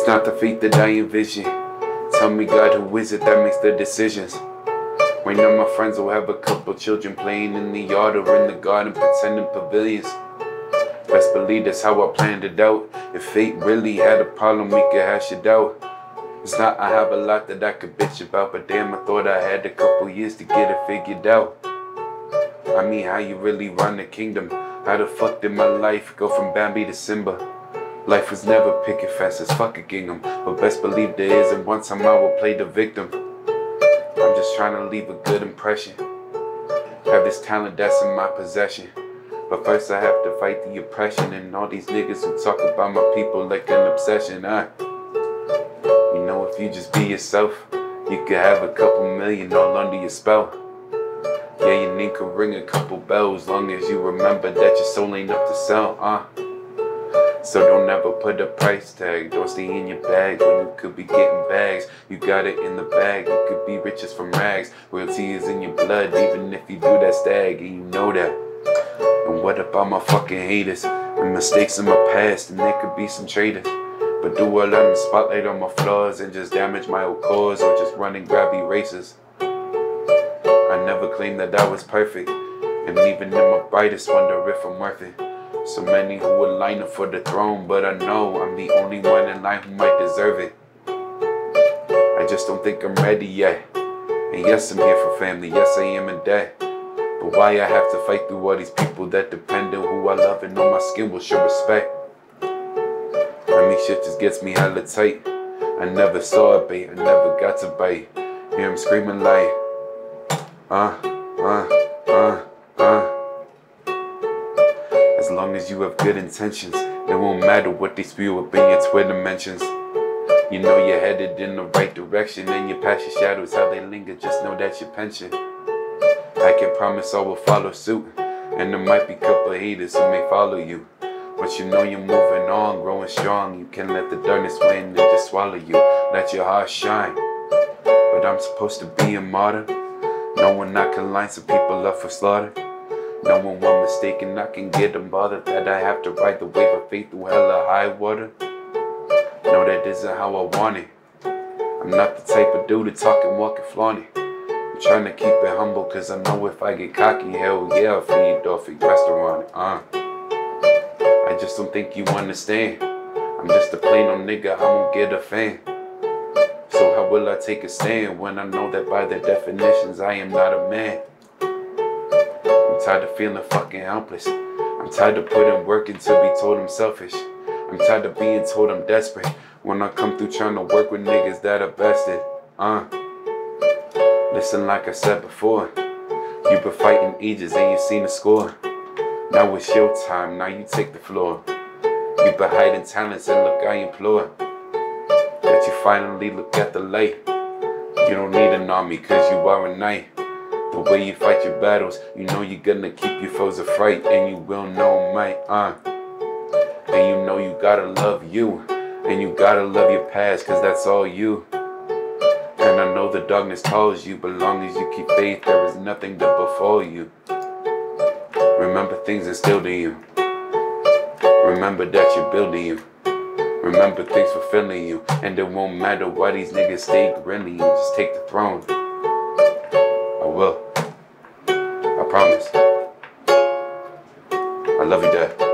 It's not the fate that I envision. Tell me, God, who is it that makes the decisions? Right now, my friends will have a couple children playing in the yard or in the garden, pretending pavilions. Best believe that's how I planned it out. If fate really had a problem, we could hash it out. It's not I have a lot that I could bitch about, but damn, I thought I had a couple years to get it figured out. I mean, how you really run the kingdom? How the fuck did my life go from Bambi to Simba? Life was never picket fast as fuck a gingham, but best believe there is, and one time I will play the victim. I'm just trying to leave a good impression. Have this talent that's in my possession. But first I have to fight the oppression and all these niggas who talk about my people like an obsession. I, you know, if you just be yourself, you could have a couple million all under your spell. Yeah, your name could ring a couple bells, long as you remember that your soul ain't up to sell, uh. So don't ever put a price tag. Don't stay in your bag when you could be getting bags. You got it in the bag. You could be riches from rags. Royalty is in your blood, even if you do that stag, and you know that. And what about my fucking haters? And mistakes in my past, and there could be some traitors. But do I let them spotlight on my flaws and just damage my old cause or just run and grab erasers? I never claimed that I was perfect, and even in my brightest wonder if I'm worth it. So many who would line up for the throne, but I know I'm the only one in line who might deserve it. I just don't think I'm ready yet. And yes, I'm here for family, yes, I am in debt. But why I have to fight through all these people that depend on who I love and know my skin will show respect? I mean, shit just gets me hella tight. I never saw a bait, I never got to bite. Hear him screaming like, uh, uh, uh, uh. As long as you have good intentions, it won't matter what they spew up in your Twitter mentions. You know you're headed in the right direction, and you pass your shadows how they linger. Just know that's your pension. I can promise I will follow suit, and there might be a couple haters who may follow you. But you know you're moving on, growing strong. You can let the darkness win and just swallow you. Let your heart shine. But I'm supposed to be a martyr. No one I can line some people up for slaughter. No one one mistaken, I can get them bothered that I have to ride the wave of faith through hella high water. No, that isn't how I want it. I'm not the type of dude to talk and walk and flaunt it. I'm trying to keep it humble, cause I know if I get cocky, hell yeah, I'll feed off a restaurant. Uh. I just don't think you understand. I'm just a plain old nigga, I won't get a fan. So how will I take a stand when I know that by their definitions I am not a man? Tired of feeling fucking helpless. I'm tired of putting work in to be told I'm selfish. I'm tired of being told I'm desperate when I come through trying to work with niggas that are vested. Uh. Listen, like I said before, you've been fighting ages and you've seen the score. Now it's your time, now you take the floor. You've been hiding talents and look, I implore that you finally look at the light. You don't need an army cause you are a knight. The way you fight your battles, you know you're gonna keep your foes afraid and you will know might. Uh. And you know you gotta love you. And you gotta love your past, cause that's all you. And I know the darkness calls you, but long as you keep faith, there is nothing to befall you. Remember things instilled in you. Remember that you're building you. Remember things fulfilling you. And it won't matter why these niggas stay grilling you. Just take the throne. I will. I promise. I love you, Dad.